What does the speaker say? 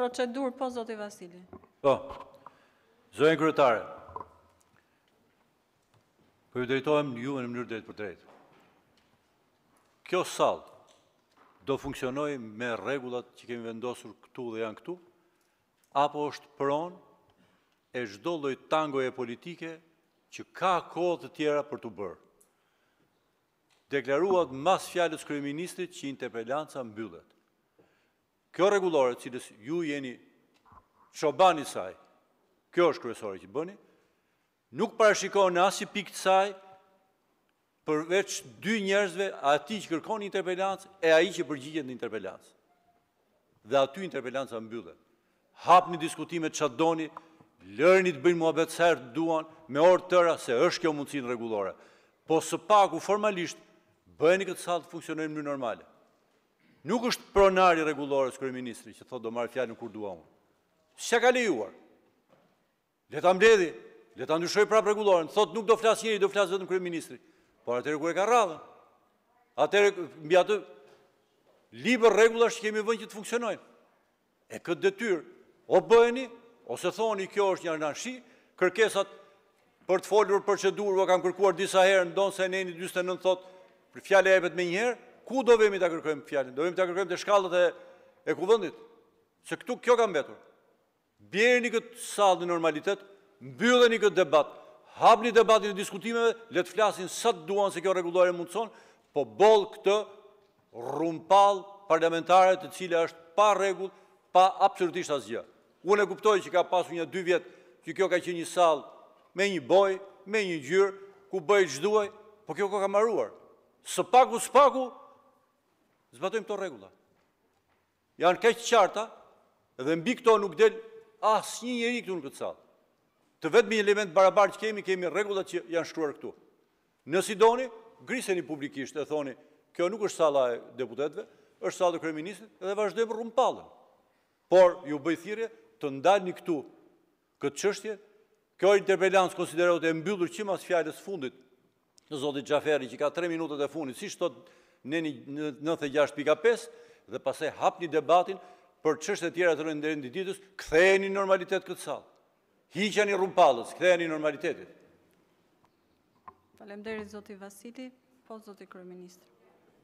Procedurë, po, zoti Vasili. Po, zonja kryetare, për po ju drejtohem unë juve në mënyrë drejtpërdrejtë. Kjo sallë do funksionojë me rregullat që kemi vendosur këtu dhe janë këtu, apo është pronë e çdo lloj tangoje politike që ka kohë të tjera për t'u bërë. Deklaruat mas fjalës së kryeministrit që interpelanca mbyllet. Kjo rregullore, cilës ju jeni çoban i saj, kjo është kryesore që bëni, nuk parashikon në asnjë pikë të saj përveç dy njerëzve, atij që kërkon interpelancë e ai që përgjigjet në interpelancë. dhe aty interpelanca mbyllet. Hapni diskutimet ç'a të doni, lërini të bëjnë muhabet sa herë të duan, me orë të tëra se është kjo mundësi në rregullore. Po së paku formalisht bëheni këtë sallë të funksionojë në mënyrë normale. Nuk është pronar i rregullores kryeministri që thotë do marr fjalën kur dua unë. S'ia ka lejuar. Le ta mbledhë, le ta ndryshojë prapë rregulloren. Thotë nuk do flasë njeri, do flasë vetëm kryeministri. Por atëherë kur e ka radhën. Atëherë mbi atë libër rregullash që kemi vënë që të funksionojnë. E këtë detyrë o bëheni ose thoni kjo është një anarshi, kërkesat për të folur procedurë po kam kërkuar disa herë, ndonëse neni 29 thotë fjala jepet menjëherë, ku do vemi ta kërkojmë fjalën? Do vemi ta kërkojmë te shkallët e, e Kuvendit? Se këtu kjo ka mbetur. Bjereni këtë sallë në normalitet, mbylleni këtë debat, hapni debatin e diskutimeve, le të flasin sa të duan se kjo rregullore e mundëson, po boll këtë rrumpallë parlamentare e cila është pa rregull, pa absolutisht asgjë. Unë e kuptoj që ka pasur nja dy vjet që kjo ka qenë një sallë me një bojë, me një ngjyrë, ku bëhej ç'duhej, po kjo ka mbaruar. Së paku së paku zbatojmë këto rregulla. Janë kaq të qarta dhe mbi këto nuk del asnjë njeri këtu në këtë sallë. I vetmi element i barabartë që kemi, kemi rregullat që janë shkruar këtu. Nëse doni, griseni publikisht e thoni, kjo nuk është salla e deputetëve, është salla e kryeministrit dhe vazhdojmë rrumpallën. Por ju bëj thirrje të ndalni këtu këtë çështje. Kjo interpelancë konsiderohet e mbyllur që mas fjalës së fundit të zotit Xhaferi që ka 3 minutët e fundit, siç thotë neni 96.5 dhe pastaj hapni debatin për çështjet e tjera të rendit të ditës, ktheheni në normalitet këtë sallë. Hiqjani rrumpallës, kthejeni normalitetit. Faleminderit zoti Vasili, po zoti kryeministër.